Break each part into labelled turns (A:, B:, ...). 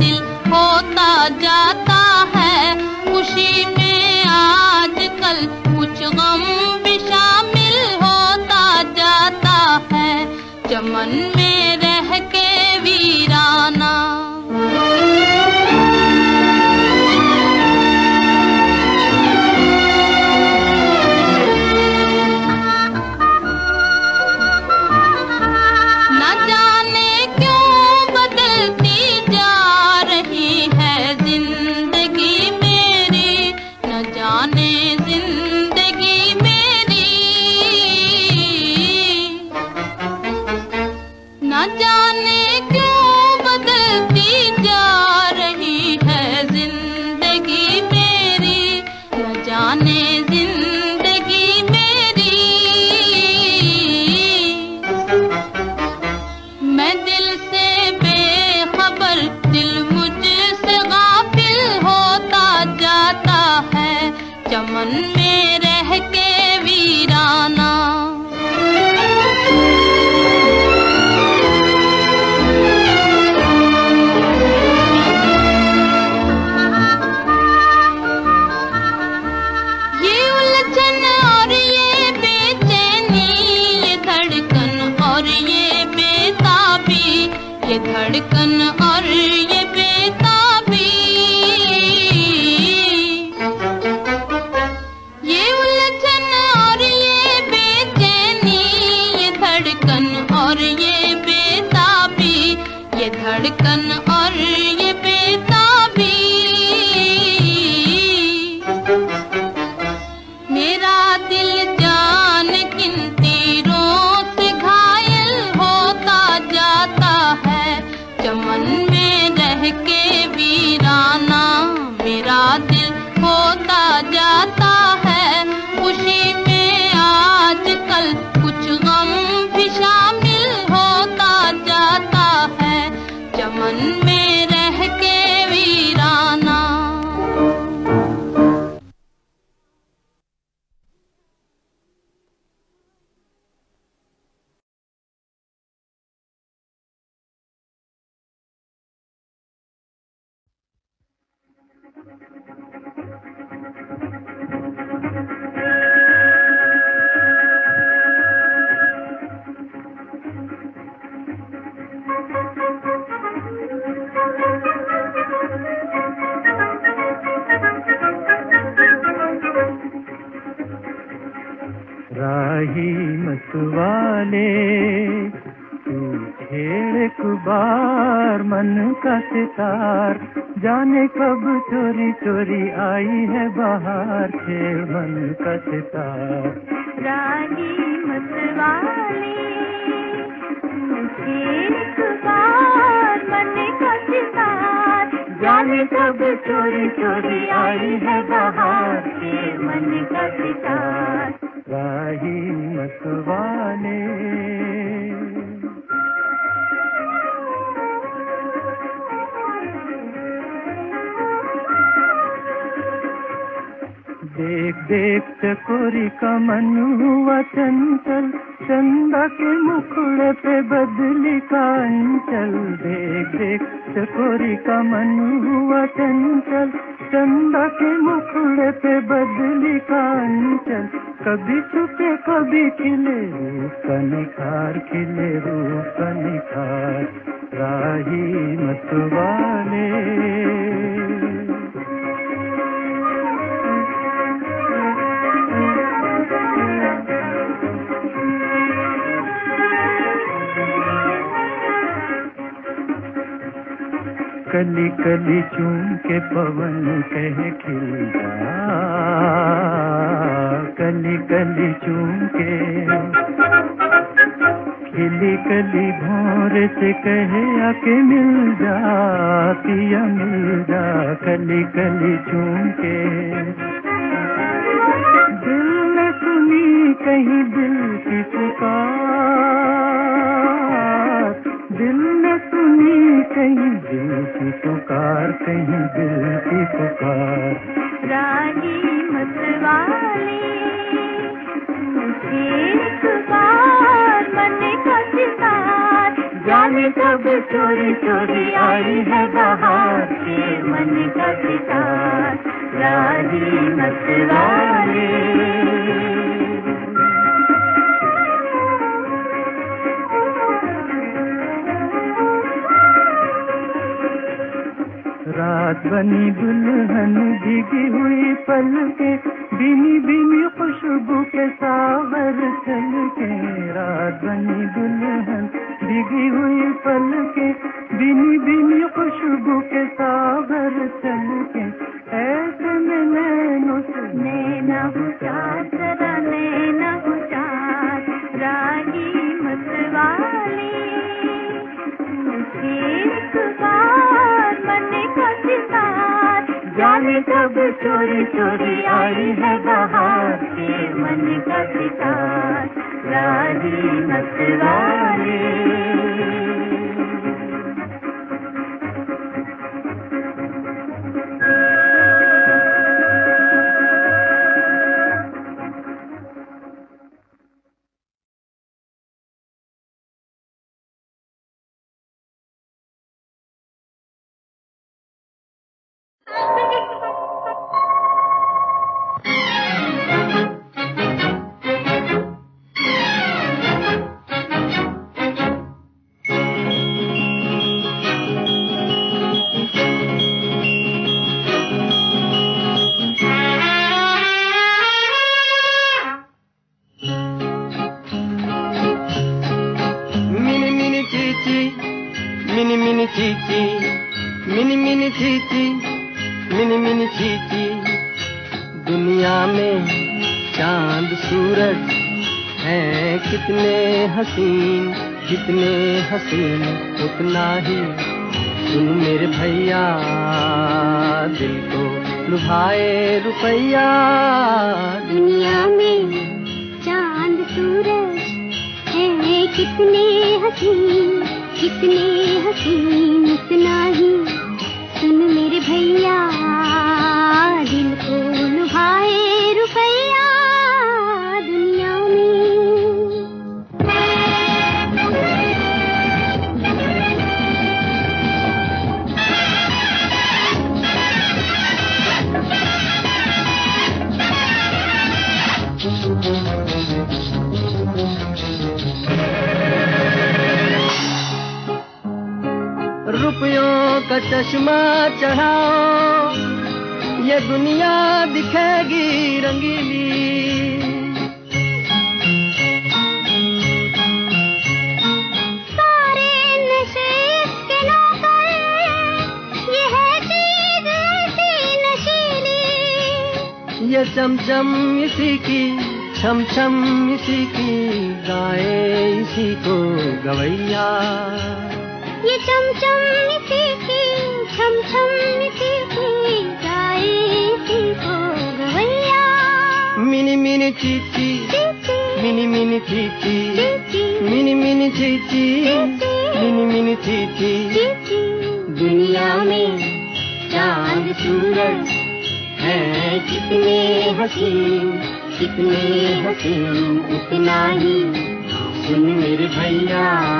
A: दिल होता जाता तार
B: जाने कब चोरी चोरी आई है बाहर से मन का जाने कब चोरी चोरी आई है बाहर
C: से मन का
B: राही मतवाले। देख देख चकोरी का मनुआ चंचल। चंदा के मुखड़े पे बदली का अंचल। देख देख चकोरी का मनुआ चंचल। चंदा के मुखड़े पे बदली का अंचल। कभी छुपे, कभी खिले कनिकार खिले रूप कनिकार राही मतवाले। कली कली चूम के पवन कह खिलता। कली कली चूम के खिली कली भोर से कहे आके मिल जा, पिया मिल जा, कली कली चूम के दिल ने सुनी कहीं दिल की पुकार। ने सुनी कहीं दिल की पुकार कहीं दिल की पुकार।
D: रानी मतवाले एक बार मन का सितार।
B: जाने कब चोरी चोरी आई है बहार के मन का सितार। रानी मतवाले। रात बनी दुल्हन भीगी हुई पल के, बिनी बिनी खुशबू के सावर चल के। रात बनी दुल्हन भीगी हुई पल के, बिनी बिनी खुशबू के चोरी चोरी आई है बाहर के मन का शिकार। राज़ी मतवाले
E: रुपैया।
D: दुनिया में चाँद सूरज है कितने हसीन कितने हसीन इतना ही का
E: चश्मा चढ़ाओ। ये दुनिया दिखेगी रंगीली।
D: ये है
E: चमचम इसी की छम छम इसी की गाए इसी को गवैया।
D: ये चमचम इसी की छम छम इसी की को गवैया।
E: मिनी मिनी चीची। मिनी मिनी चीची। मिनी मिनी चीची। मिनी मिनी चीची।
D: चीची।
E: दुनिया में चाँद सूरज हैं कितने हसीन कितने हसीन इतना ही। सुन मेरे भैया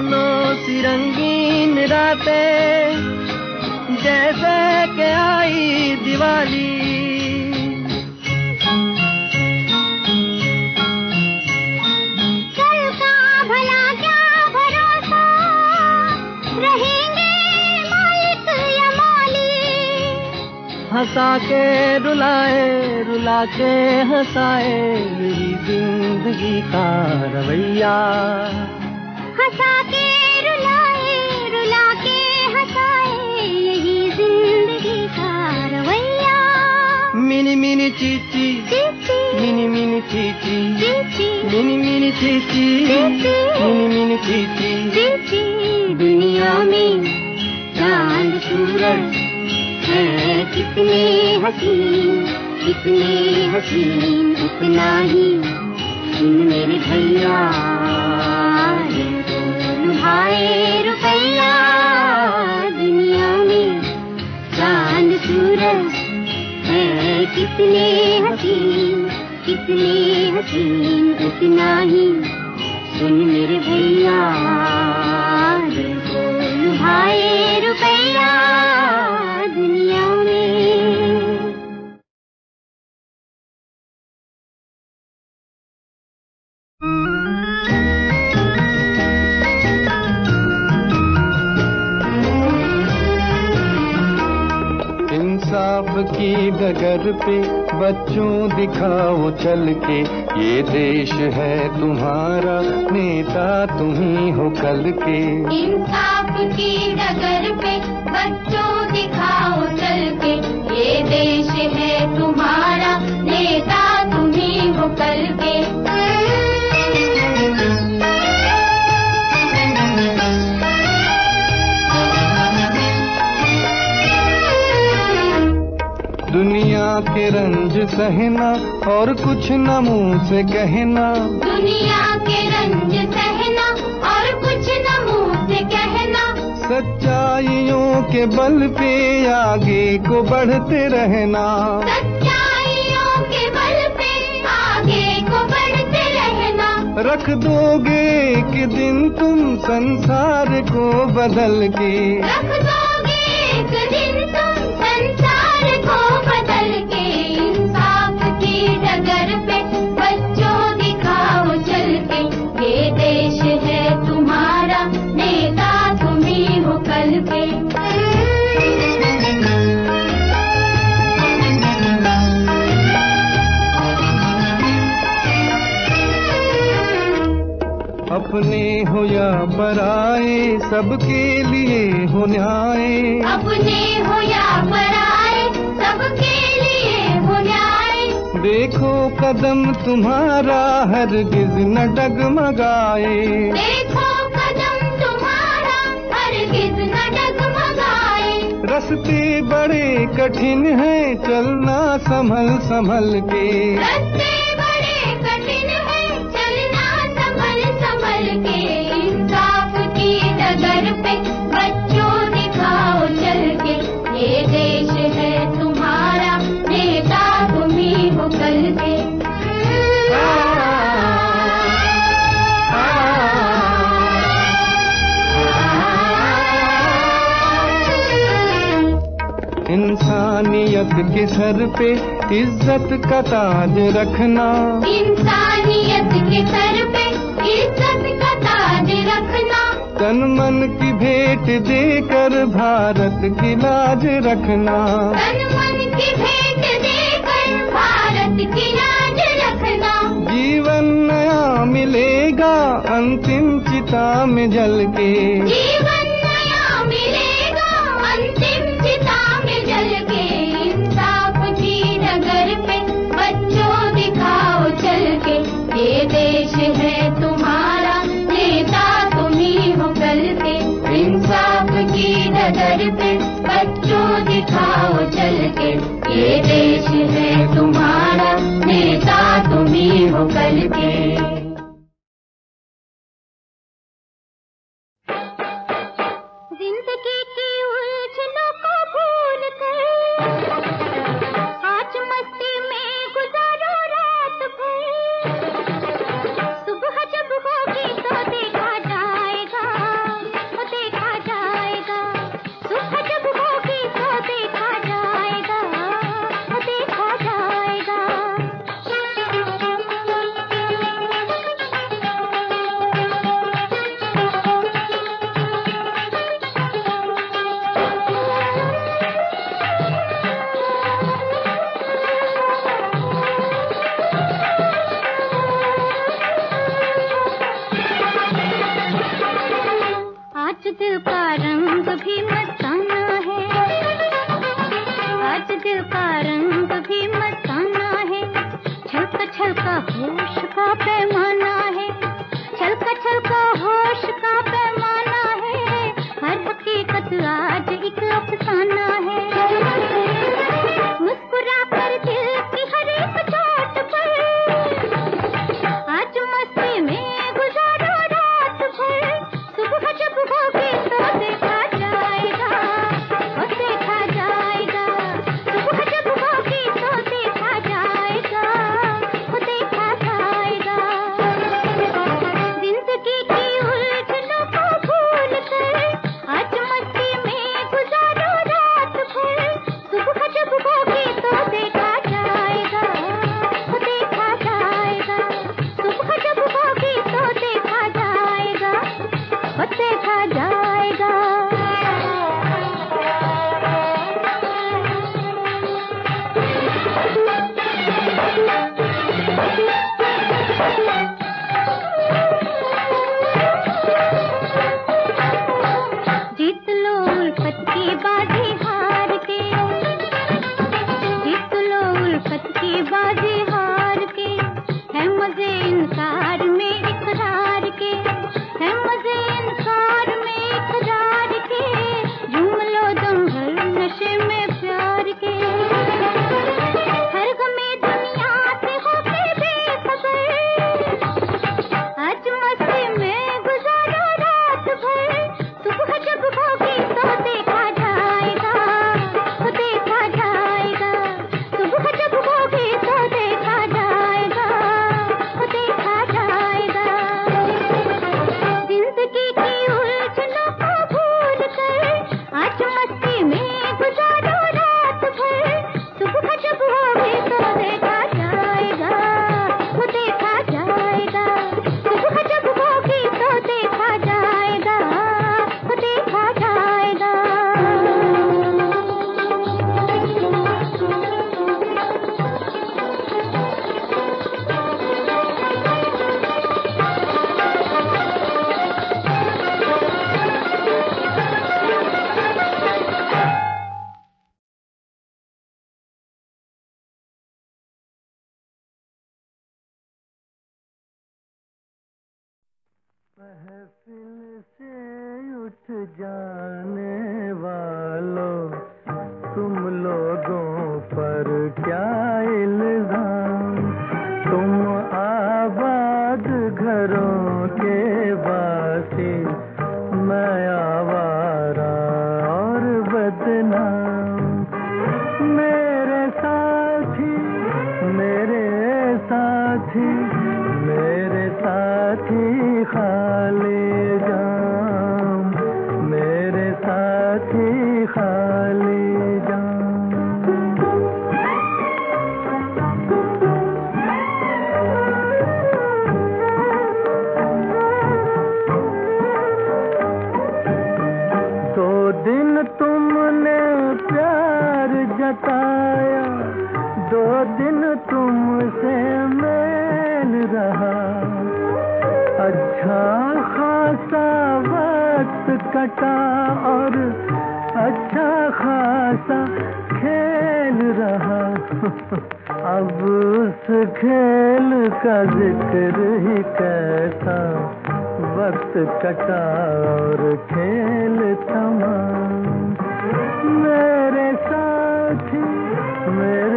E: सपनों सी रंगीन रातें जैसे के आई दिवाली। हंसा के रुलाए रुला के हंसाए मेरी ज़िंदगी का रवैया।
F: हंसा के रुलाए रुला के हंसाए यही ज़िंदगी का रवैया।
E: मिनी मिनी चीची
F: चीची
E: मिनी मिनी चीची
F: चीची
E: मिनी मिनी चीची मिनी मिनी चीची।
F: चीची दुनिया में चाँद सूरज है कितने हसीन कितने हसीन उतना ही इन मेरे भैया। कितने हसीन कितने हसीन उतना ही। सुन मेरे भैया
G: भाई की डगर पे बच्चों दिखाओ चल के। ये देश है तुम्हारा, नेता तुम्ही हो कल के।
F: इंसाफ की डगर पे बच्चों दिखाओ चल के। ये देश है तुम्हारा
G: सहना और कुछ न मुँह से कहना।
F: दुनिया के रंज सहना और कुछ न मुँह से कहना।
G: सच्चाइयों के बल पे आगे को बढ़ते रहना।
F: सच्चाइयों के बल पे आगे को बढ़ते रहना।
G: रख दोगे एक दिन तुम संसार को बदल के।
F: रख हो
G: या पराए सबके लिए हो न्याय।
F: अपने हो या पराए सबके लिए हो न्याय।
G: देखो कदम तुम्हारा हरगिज न डगमगाए।
F: देखो कदम तुम्हारा हरगिज न डगमगाए।
G: रस्ते बड़े कठिन हैं चलना संभल संभल के सर पे इज़्ज़त का ताज रखना।
F: इंसानियत के सर पे इज़्ज़त का ताज रखना।
G: तन मन की भेंट देकर भारत की लाज रखना।
F: तन मन की भेंट देकर भारत की लाज रखना।
G: जीवन नया मिलेगा अंतिम चिता में जल के।
H: महफिल से उठ जाने वालों दिन तुमने प्यार जताया, दो दिन तुमसे मेल रहा। अच्छा खासा वक्त कटा और अच्छा खासा खेल रहा। अब उस खेल का ज़िक्र ही कैसा वक्त कटा खेल तमाम मेरे साथी मेरे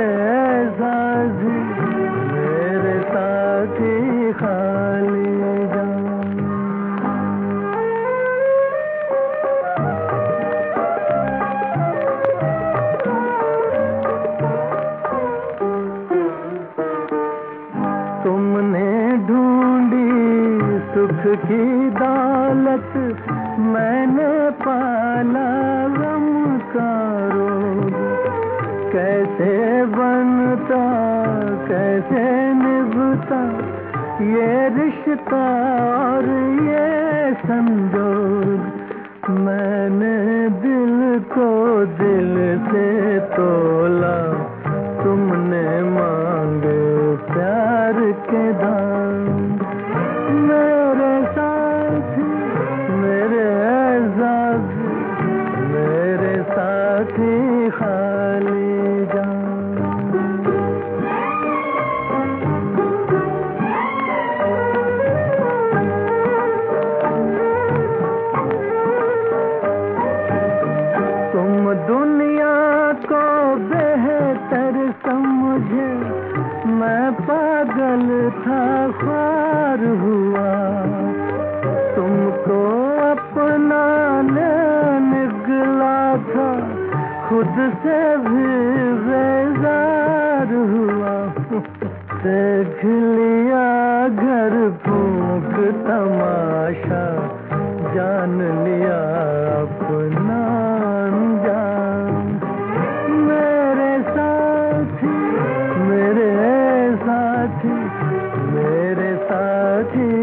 H: से
I: भी बेजार हुआ। देख लिया घर फूक तमाशा, जान लिया अपना साथी, मेरे साथी।